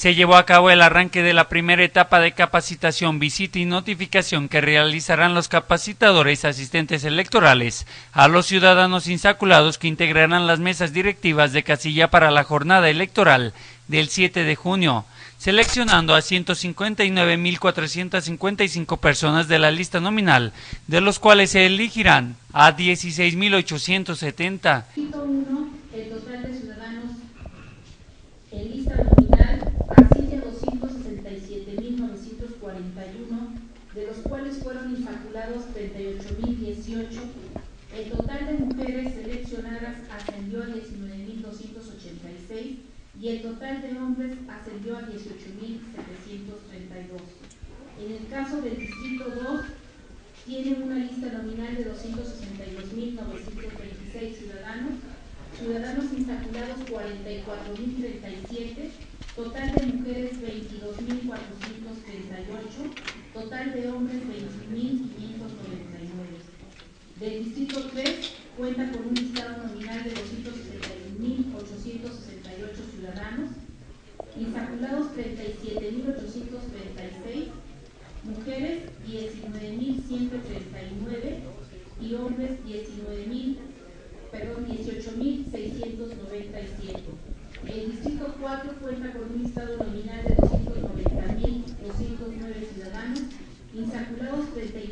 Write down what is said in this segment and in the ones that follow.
se llevó a cabo el arranque de la primera etapa de capacitación, visita y notificación que realizarán los capacitadores asistentes electorales a los ciudadanos insaculados que integrarán las mesas directivas de casilla para la jornada electoral del 7 de junio, seleccionando a 159.455 personas de la lista nominal, de los cuales se elegirán a 16.870. de los insaculados 38.018. El total de mujeres seleccionadas ascendió a 19.286 y el total de hombres ascendió a 18.732. En el caso del Distrito 2, tienen una lista nominal de 262.926 ciudadanos, ciudadanos insaculados 44.037, total de mujeres 22.438, total de hombres 20.599. Del Distrito 3 cuenta con un listado nominal de 261.868 ciudadanos, insaculados 37.836, mujeres 19.139 y hombres 19.000, perdón, 18.697. El Distrito 4 cuenta con un listado nominal de 290.209 ciudadanos, insaculados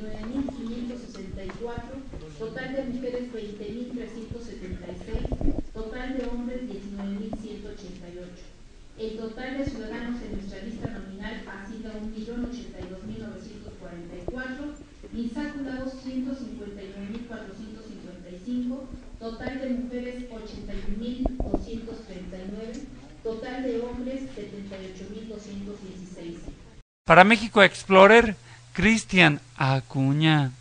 39.564, total de mujeres 20.376, total de hombres 19.188. El total de ciudadanos en nuestra lista nominal asciende a 1.082.944, insaculados 159.455, total de mujeres 81.239, total de hombres 78.216. Para México Explorer, Cristian Acuña.